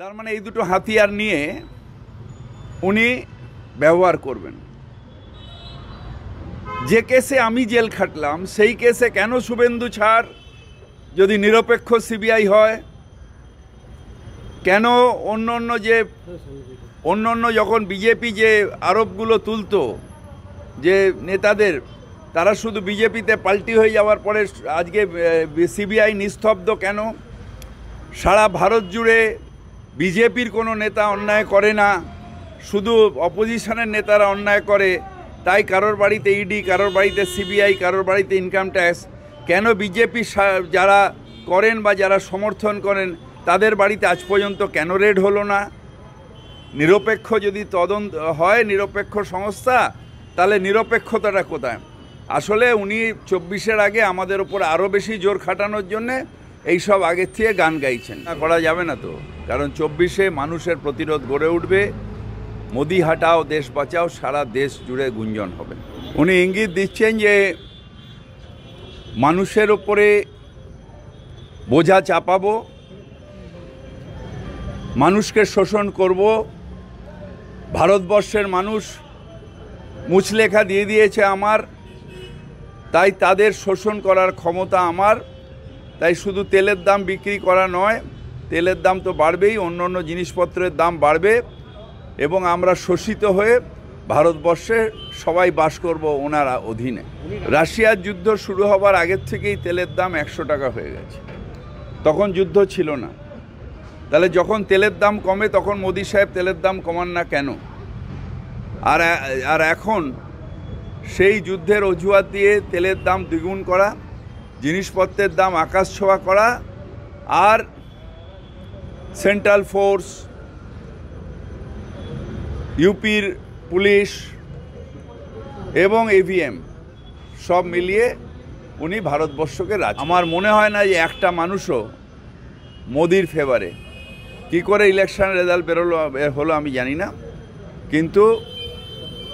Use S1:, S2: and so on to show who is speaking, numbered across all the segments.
S1: তার মানে এই দুটো হাতিয়ার নিয়ে উনি ব্যবহার করবেন। যে কেসে আমি জেল খাটলাম, সেই কেসে কেন শুভেন্দু ছাড় যদি নিরপেক্ষ সিবিআই হয়? কেন অন্য অন্য যে অন্য অন্য যখন বিজেপি যে আরোপগুলো তুলতো, যে নেতাদের, তারা শুধু বিজেপিতে পাল্টি হয়ে যাওয়ার পরে আজকে সিবিআই নিস্তব্ধ কেন? সারা ভারত জুড়ে বিজেপির কোনো নেতা অন্যায় করে না, শুধু অপোজিশনের নেতারা অন্যায় করে, তাই কারোর বাড়িতে ইডি কারোর বাড়িতে সিবিআই কারোর বাড়িতে ইনকাম ট্যাক্স কেন বিজেপি যারা করেন বা যারা সমর্থন করেন, তাদের বাড়িতে আজ পর্যন্ত কেন রেড হলো না? নিরপেক্ষ যদি তদন্ত হয়, নিরপেক্ষ সংস্থা, তাহলে নিরপেক্ষতাটা কোথায়? আসলে উনি চব্বিশের আগে আমাদের ওপর আরও বেশি জোর খাটানোর জন্যে এইসব আগের থেকে গান গাইছেন। না করা যাবে না তো। কারণ চব্বিশে মানুষের প্রতিরোধ গড়ে উঠবে। মোদি হাটাও, দেশ বাঁচাও, সারা দেশ জুড়ে গুঞ্জন হবে। উনি ইঙ্গিত দিচ্ছেন যে, মানুষের ওপরে বোঝা চাপাবো, মানুষকে শোষণ করব। ভারতবর্ষের মানুষ মুচলেখা দিয়ে দিয়েছে আমার, তাই তাদের শোষণ করার ক্ষমতা আমার। তাই শুধু তেলের দাম বিক্রি করা নয়, তেলের দাম তো বাড়বেই, অন্য অন্য জিনিসপত্রের দাম বাড়বে। এবং আমরা শোষিত হয়ে ভারতবর্ষে সবাই বাস করব ওনারা অধীনে। রাশিয়ার যুদ্ধ শুরু হবার আগের থেকেই তেলের দাম একশো টাকা হয়ে গেছে। তখন যুদ্ধ ছিল না। তাহলে যখন তেলের দাম কমে, তখন মোদি সাহেব তেলের দাম কমান না কেন? আর আর এখন সেই যুদ্ধের অজুহাত দিয়ে তেলের দাম দ্বিগুণ করা জিনিসপত্রের দাম আকাশ ছোঁয়া করা আর সেন্ট্রাল ফোর্স, ইউপির পুলিশ এবং এভিএম সব মিলিয়ে উনি ভারতবর্ষকে রাজ আমার মনে হয় না যে একটা মানুষও মোদির ফেভারে কি করে ইলেকশন রেজাল্ট বেরোলো হলো আমি জানি না। কিন্তু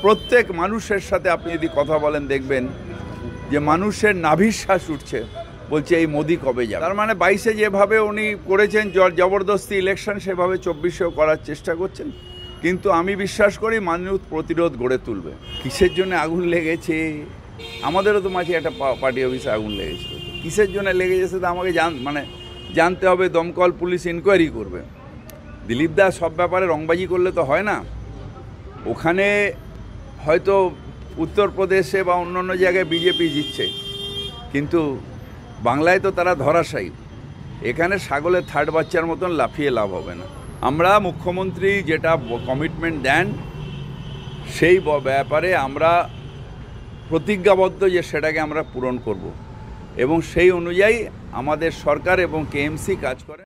S1: প্রত্যেক মানুষের সাথে আপনি যদি কথা বলেন, দেখবেন যে মানুষের নাভিশ্বাস উঠছে। বলছে, এই মোদি কবে যাবে? তার মানে বাইশে যেভাবে উনি করেছেন জবরদস্তি ইলেকশন সেভাবে চব্বিশেও করার চেষ্টা করছেন। কিন্তু আমি বিশ্বাস করি, মানুষ প্রতিরোধ গড়ে তুলবে। কিসের জন্য আগুন লেগেছে? আমাদেরও তো মাঝে একটা পার্টি অফিসে আগুন লেগেছিল কিসের জন্য লেগেছে সেটা আমাকে জান মানে জানতে হবে, দমকল পুলিশ ইনকোয়ারি করবে। দিলীপ দাস সব ব্যাপারে রংবাজি করলে তো হয় না। ওখানে হয়তো উত্তরপ্রদেশে বা অন্য অন্য জায়গায় বিজেপি জিতছে। কিন্তু বাংলায় তো তারা ধরাশায়ী। এখানে ছাগলের থার্ড বাচ্চার মতন লাফিয়ে লাভ হবে না। আমরা মুখ্যমন্ত্রী যেটা কমিটমেন্ট দেন, সেই ব্যাপারে আমরা প্রতিজ্ঞাবদ্ধ যে সেটাকে আমরা পূরণ করব। এবং সেই অনুযায়ী আমাদের সরকার এবং কেএমসি কাজ করে।